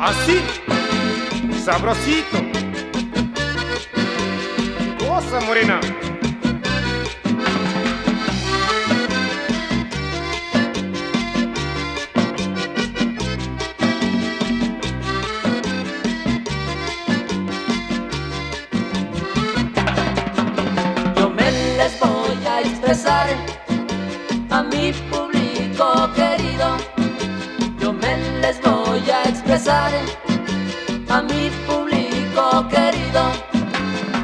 Así, sabrosito. Cosa morena. Yo me les voy a expresar mi público querido. Yo me les voy a expresar a mi público querido.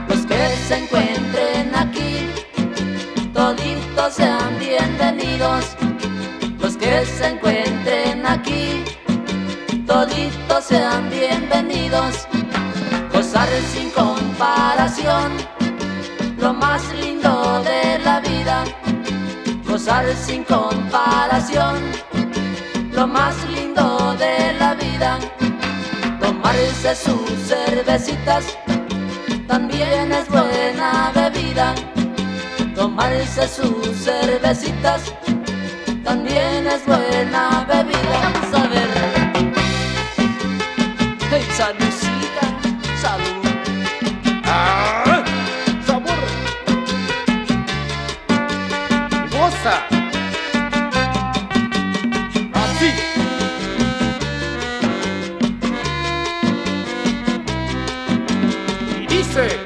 Los que se encuentren aquí, toditos sean bienvenidos. Los que se encuentren aquí, toditos sean bienvenidos. Gozar sin comparación lo más lindo de la vida, gozar sin comparación, lo más lindo de la vida, tomarse sus cervecitas, también es buena bebida, tomarse sus cervecitas, también es buena bebida. Vamos a ver. Hey, saludcita, salud. Así. Y dice.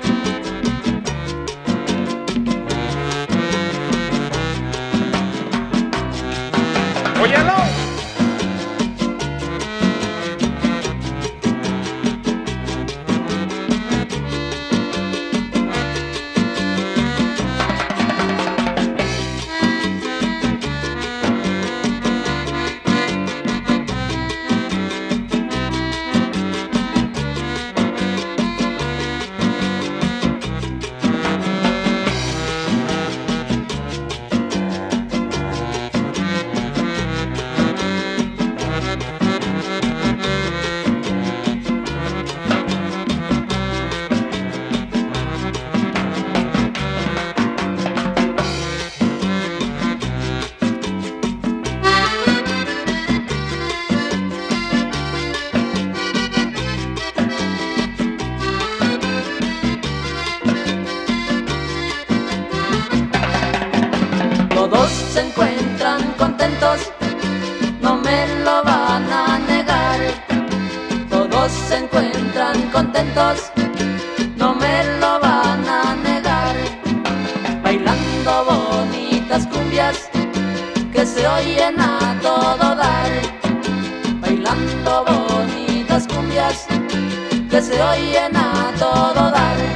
No me lo van a negar. Bailando bonitas cumbias que se oyen a todo dar. Bailando bonitas cumbias que se oyen a todo dar.